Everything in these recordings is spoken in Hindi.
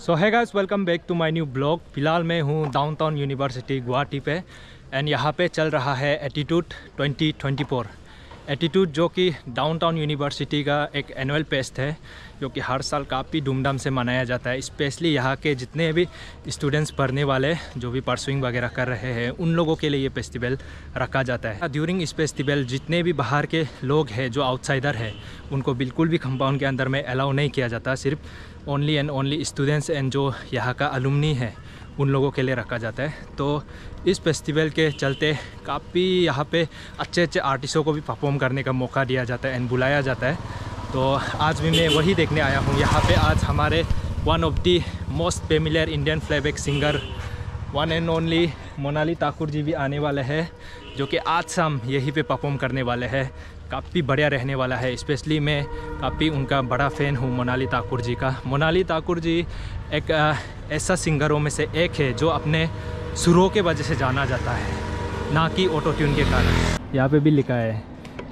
सो है guys welcome back to my new blog फ़िलहाल मैं हूँ डाउनटाउन यूनिवर्सिटी गुवाहाटी पे एंड यहाँ पे चल रहा है एटीट्यूड 2024 एटीट्यूड जो कि डाउनटाउन यूनिवर्सिटी का एक एनुअल फेस्ट है। जो कि हर साल काफ़ी धूमधाम से मनाया जाता है। स्पेशली यहाँ के जितने भी स्टूडेंट्स पढ़ने वाले जो भी परसुइंग वगैरह कर रहे हैं, उन लोगों के लिए ये फेस्टिवल रखा जाता है। ड्यूरिंग इस फेस्टिवल जितने भी बाहर के लोग हैं, जो आउटसाइडर है, उनको बिल्कुल भी कंपाउंड के अंदर में अलाउ नहीं किया जाता। सिर्फ़ only and only students and जो यहाँ का अलुमनी है, उन लोगों के लिए रखा जाता है। तो इस फेस्टिवल के चलते काफ़ी यहाँ पे अच्छे अच्छे आर्टिस्टों को भी परफॉर्म करने का मौका दिया जाता है एंड बुलाया जाता है। तो आज भी मैं वही देखने आया हूँ। यहाँ पे आज हमारे one of the most familiar Indian playback singer one and only Monali Thakur ji भी आने वाले हैं, जो कि आज शाम यहीं पे परफॉर्म करने वाले हैं। काफ़ी बढ़िया रहने वाला है। स्पेशली मैं काफ़ी उनका बड़ा फ़ैन हूँ मोनाली ठाकुर जी का। मोनाली ठाकुर जी एक ऐसा सिंगरों में से एक है, जो अपने सुरों के वजह से जाना जाता है, ना कि ऑटो ट्यून के कारण। यहाँ पे भी लिखा है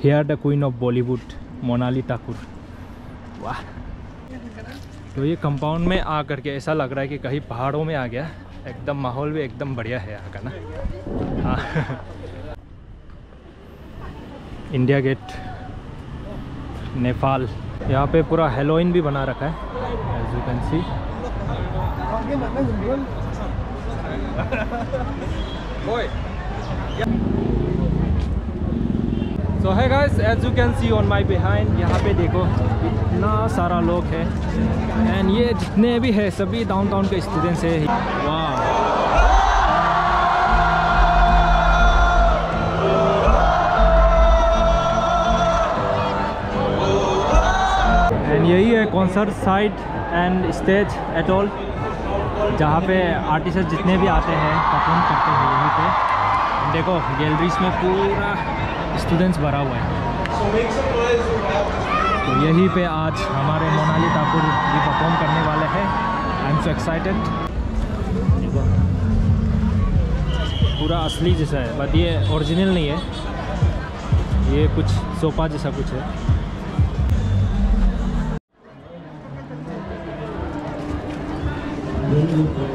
here the queen of Bollywood Monali Thakur. वाह। तो ये कंपाउंड में आ करके ऐसा लग रहा है कि कहीं पहाड़ों में आ गया। एकदम माहौल भी एकदम बढ़िया है यहाँ का ना। हाँ। इंडिया गेट नेपाल। यहाँ पे पूरा हेलोइन भी बना रखा है as you can see so है guys as you can see on my behind यहाँ पे देखो, इतना सारा लोग है। एंड ये जितने भी है, सभी डाउनटाउन के स्टूडेंट्स है। वाह यही है concert site and stage at all जहाँ पे आर्टिस्ट जितने भी आते हैं परफॉर्म करते हैं यहीं पे। देखो गैलरीज में पूरा स्टूडेंट्स भरा हुआ है। तो यहीं पे आज हमारे मोनाली ठाकुर भी परफॉर्म करने वाले हैं। आई एम सो एक्साइटेड देखो, पूरा असली जैसा है बट ये ओरिजिनल नहीं है। ये कुछ सोफा जैसा कुछ है। पागल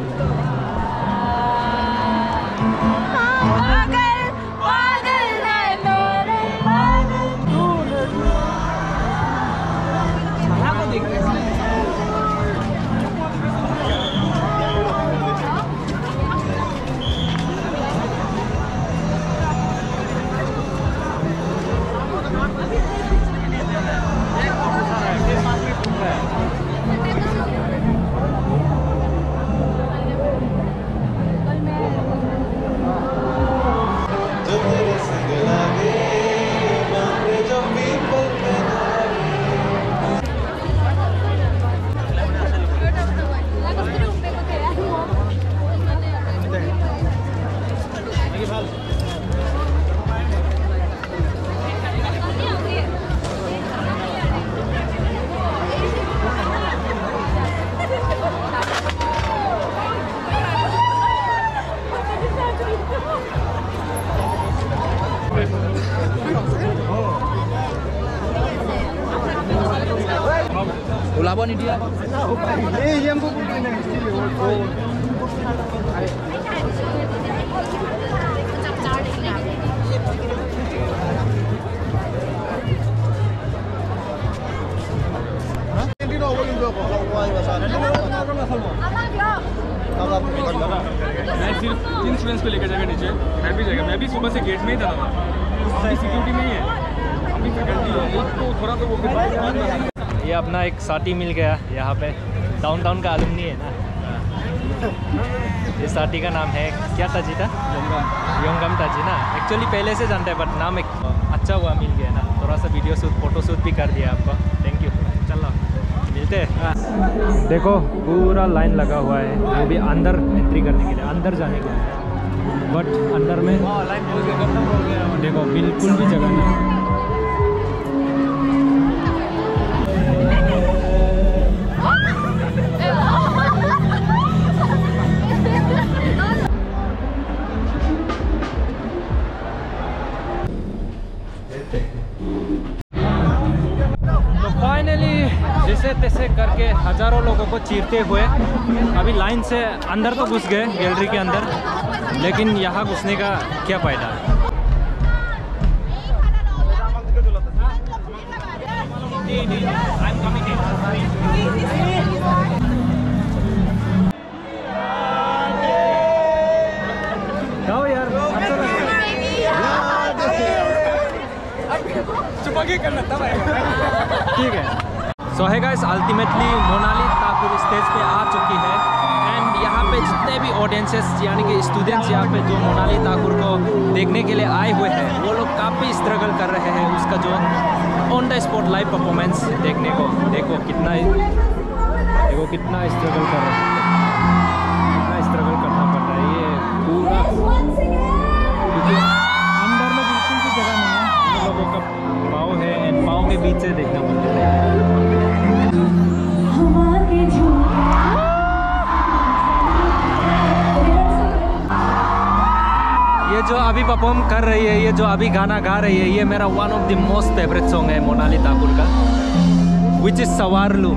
मैं सिर्फ़ तीन स्टूडेंट्स को लेकर जाएगा नीचे। मैं भी जाएगा। मैं भी सुबह से गेट में ही था सिक्योरिटी में ही है। अभी फैकल्टी है तो थोड़ा तो वो ये अपना एक साथी मिल गया यहाँ पे। डाउन टाउन का आलम नहीं है ना। ये साथी का नाम है क्या ताजी था योंगम ताजी ना एक्चुअली पहले से जानते हैं बट नाम एक अच्छा हुआ मिल गया ना। थोड़ा सा वीडियो शूट फ़ोटो शूट भी कर दिया आपको। थैंक यू चलो मिलते हैं। देखो पूरा लाइन लगा हुआ है वो भी अंदर एंट्री करने के लिए अंदर जाने के लिए। बट अंदर में देखो बिल्कुल भी जगह नहीं फाइनली करके हज़ारों लोगों को चीरते हुए अभी लाइन से अंदर तो घुस गए, गैलरी के अंदर, लेकिन यहाँ घुसने का क्या फ़ायदा है। ठीक है सो है guys ultimately Monali Thakur stage पे आ चुकी है। एंड यहाँ पे जितने भी ऑडियंसेस यानी कि स्टूडेंट्स यहाँ पे जो मोनाली ठाकुर को देखने के लिए आए हुए हैं, वो लोग काफ़ी स्ट्रगल कर रहे हैं उसका जो on the spot live performance देखने को। देखो कितना देखो कितना स्ट्रगल कर रहे हैं। कितना स्ट्रगल करना पड़ रहा है। ये पूरा अंदर में बिल्कुल भी जगह नहीं है। लोगों का पाँव है। के बीच से देखना पड़ता है ये जो अभी परफॉर्म कर रही है ये जो अभी गाना गा रही है ये मेरा one of the most favourite song है मोनाली ठाकुर का विच इज़ सवारलू। तो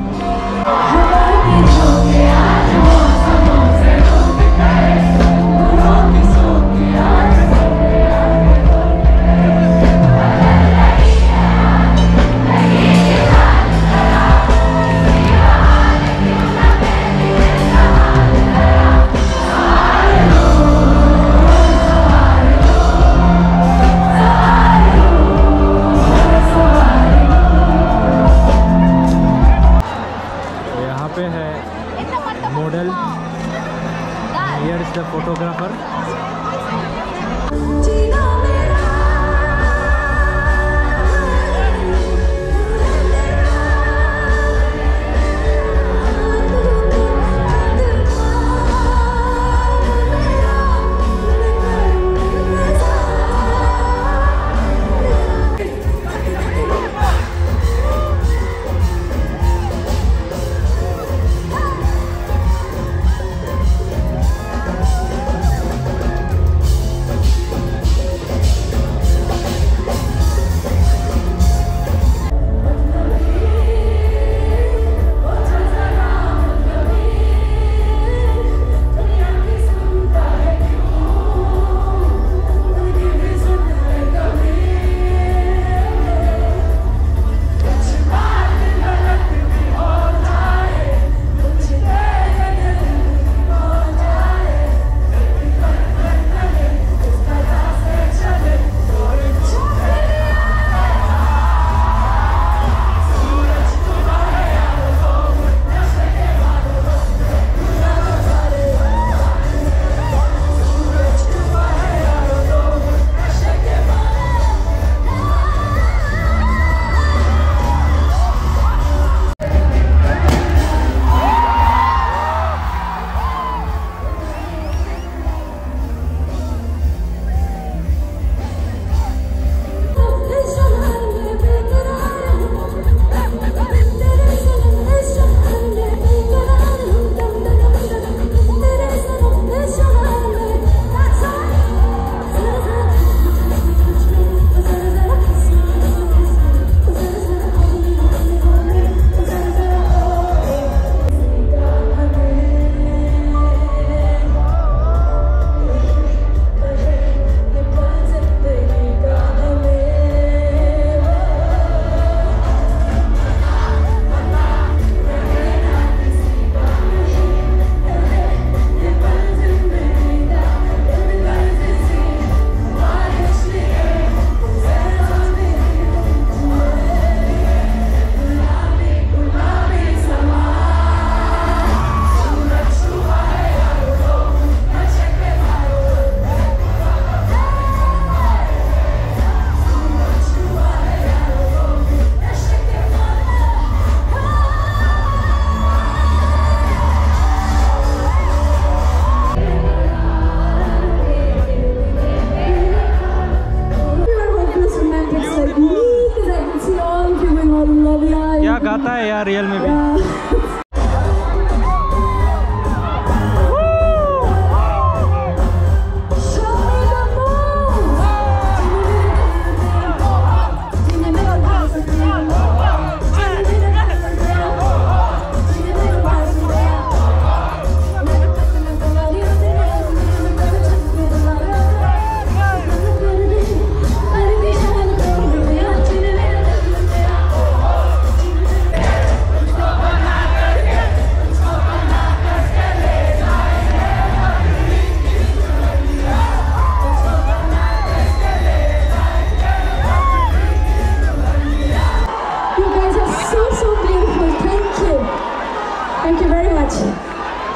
आता है या रियल में भी।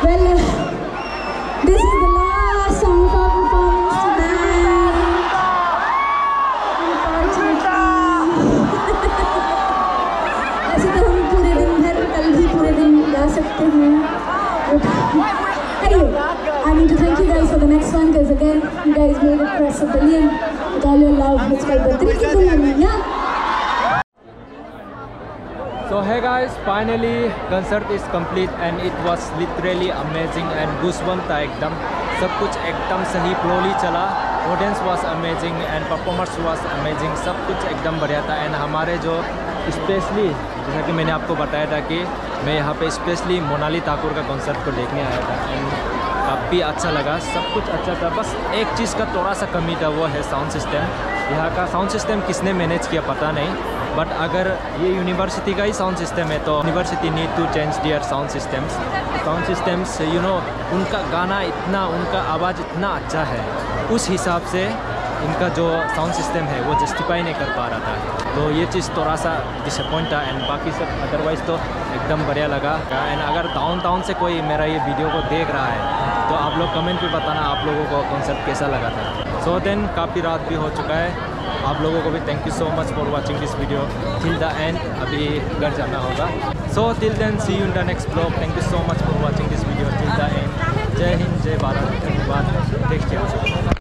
Well, uh, this is the last song of our performance tonight. Unfortunately. ऐसे तो हम पूरे दिन भर कल भी पूरे दिन गा सकते हैं But anyway, I need to thank you guys for the next one because again, you guys made it press a billion with all your love. Let's go Badri ki Dulhaniya. So hey guys, finally concert is complete and it was literally amazing and goosebump था एकदम सब कुछ एकदम सही फ्लोली चला audience was amazing and performers was amazing. सब कुछ एकदम बढ़िया था एंड हमारे जो स्पेशली जैसा कि मैंने आपको बताया था कि मैं यहाँ पे स्पेशली मोनाली ठाकुर का कॉन्सर्ट को देखने आया था एंड काफ़ी अच्छा लगा। सब कुछ अच्छा था। बस एक चीज़ का थोड़ा सा कमी था वो है साउंड सिस्टम यहाँ का साउंड सिस्टम किसने मैनेज किया पता नहीं। बट अगर ये यूनिवर्सिटी का ही साउंड सिस्टम है तो university need to change their sound systems sound systems you know उनका गाना इतना, उनका आवाज़ इतना अच्छा है। उस हिसाब से इनका जो साउंड सिस्टम है, वो जस्टिफाई नहीं कर पा रहा था। तो ये चीज़ थोड़ा सा डिसअपॉइंट था एंड बाकी सब अदरवाइज़ तो एकदम बढ़िया लगा। एंड अगर डाउन टाउन से कोई मेरा ये वीडियो को देख रहा है तो आप लोग कमेंट भी बताना आप लोगों को कॉन्सेप्ट कैसा लगा था। सो so देन काफ़ी रात भी हो चुका है। आप लोगों को भी thank you so much for watching this video till the end अभी घर जाना होगा। So till then see you in the next blog thank you so much for watching this video till the end जय हिंद, जय भारत। धन्यवाद। Take care